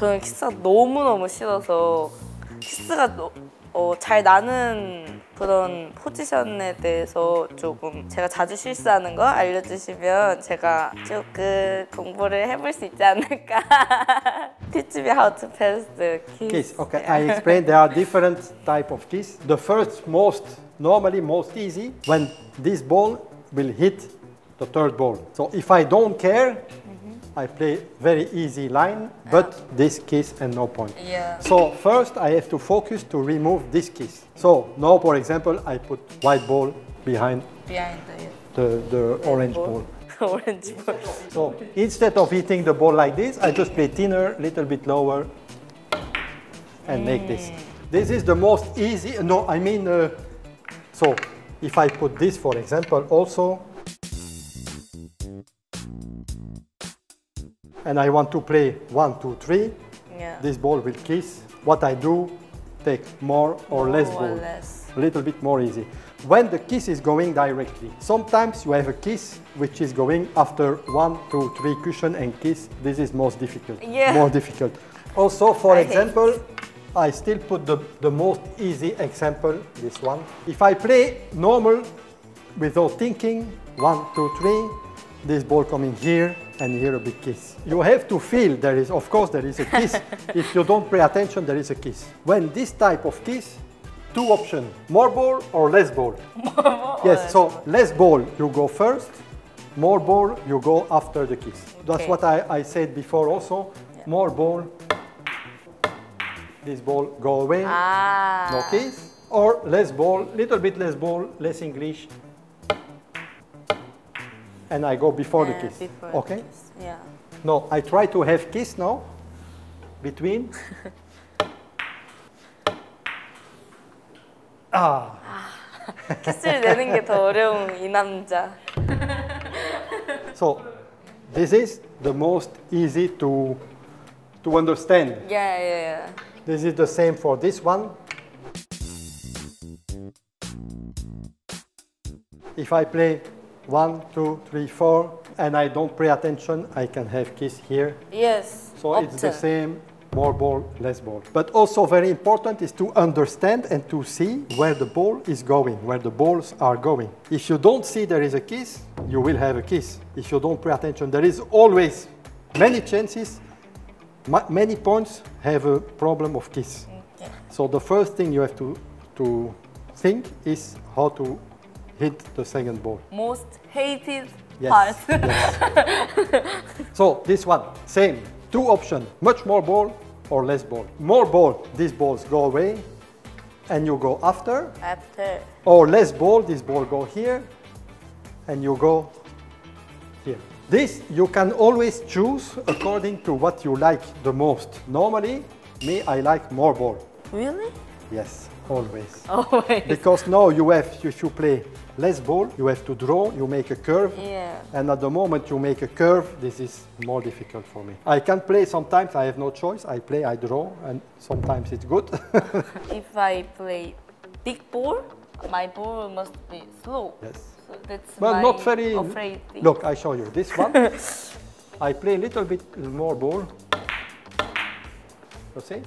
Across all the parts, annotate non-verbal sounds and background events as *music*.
저는 키스가 너무너무 싫어서 키스가 너- 어, 잘 나는 그런 포지션에 대해서 조금 제가 자주 실수하는 거 알려주시면 제가 조금 공부를 해볼 수 있지 않을까. Teach me how to pass the kiss. Kiss. Okay, I explained there are different type of kiss. The first most normally most easy when this ball will hit the third ball. So if I don't care, I play very easy line, but this kiss and no point. Yeah. So first I have to focus to remove this kiss. So now, for example, I put white ball behind Behind the, the orange ball. ball. *laughs* orange ball. So instead of hitting the ball like this, I just play thinner, little bit lower, and make this. This is the most easy. No, I mean, uh, so if I put this, for example, also, and I want to play one, two, three, Yeah. this ball will kiss. What I do, take more or less More or ball. less. A little bit more easy. When the kiss is going directly, sometimes you have a kiss which is going after one, two, three cushion and kiss. This is most difficult. Yeah. More difficult. Also, for I example, I still put the, the most easy example, this one. If I play normal without thinking, one, two, three, this ball coming here and here a big kiss. You have to feel there is, of course, there is a kiss. *laughs* if you don't pay attention, there is a kiss. When this type of kiss, two options, more ball or less ball. *laughs* yes, so less ball, you go first. More ball, you go after the kiss. That's what I, I said before also. More ball, this ball go away, Ah. no kiss. Or less ball, little bit less ball, less English And I go before the Yeah, kiss. before okay? kiss. Yeah. No, I try to have kiss now. Between. *laughs* ah, *laughs* 키스를 내는 게 더 어려운 이 남자. *laughs* so this is the most easy to to understand. Yeah, yeah, yeah. This is the same for this one. If I play one, two, three, four, and I don't pay attention, I can have kiss here. Yes. So it's the same, more ball, less ball. But also very important is to understand and to see where the ball is going, where the balls are going. If you don't see there is a kiss, you will have a kiss. If you don't pay attention, there is always many chances, ma- many points have a problem of kiss. Okay. So the first thing you have to, to think is how to hit the second ball. Most hated Yes. part. yes. *laughs* so this one, same. Two options, much more ball or less ball. More ball, these balls go away and you go after. After. Or less ball, this ball go here and you go here. This you can always choose according to what you like the most. Normally, me, I like more ball. Really? Yes, always. *laughs* Wait. Because now you have, if you play less ball, you have to draw, you make a curve. Yeah. And at the moment you make a curve, this is more difficult for me. I can play sometimes, I have no choice. I play, I draw, and sometimes it's good. *laughs* If I play big ball, my ball must be slow. yes. So that's Well, not very. Look, I show you this one. *laughs* I play a little bit more ball. You see?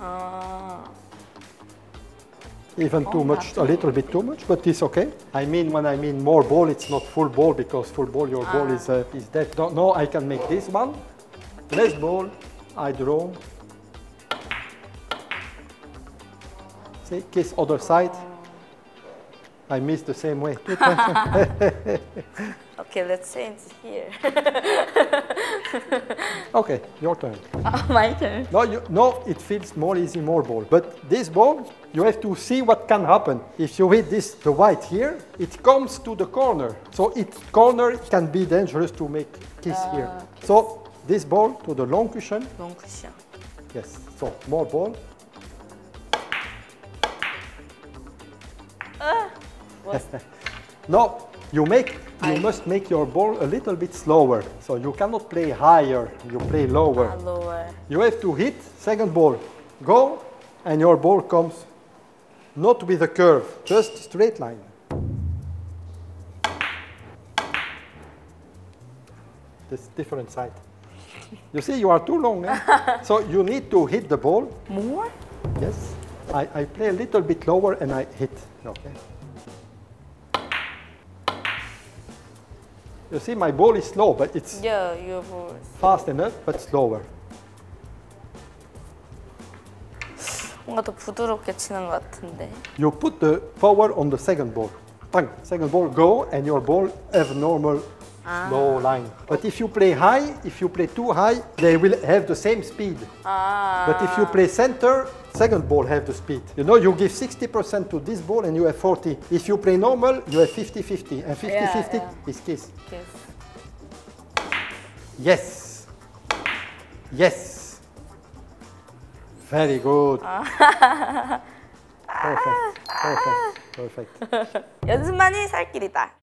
Ah. Even too much, a little bit too much, but it's okay. I mean, when I mean more ball, it's not full ball because full ball, your ball is uh, is dead. No, no, I can make this one. Less ball, I draw. See, kiss other side. I miss the same way. *laughs* *laughs* Okay, let's change here. *laughs* okay, your turn. Oh, my turn. No, you, no, it feels more easy, more ball. But this ball, you have to see what can happen. If you hit this, the white here, it comes to the corner. So it corner can be dangerous to make kiss here. Uh, so this ball to the long cushion, long cushion. yes. So more ball. Uh, Was *laughs* No, you make, you must make your ball a little bit slower. So you cannot play higher, you play lower. lower. You have to hit second ball, go, and your ball comes not with a curve, just straight line. This different side. *laughs* You see, you are too long. eh? *laughs* so you need to hit the ball. More? Yes. I, I play a little bit lower and I hit. Okay. You see, my ball is slow, but it's Yeah, your voice. fast enough, but slower. 뭔가 더 부드럽게 치는 것 같은데. You put the power on the second ball. Bang. Second ball go, and your ball have normal slow line. But if you play high, if you play too high, they will have the same speed. 아. But if you play center, second ball have the speed. You know, you give 60% to this ball and you have 40. If you play normal, you have 50-50. And 50-50 Yeah, yeah. is kiss. Yes. Yes. Yes. Very good. Perfect. Perfect. *laughs* Perfect. 연습만이 살 길이다.